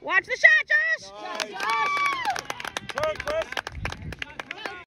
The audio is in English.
Watch the shot, Josh!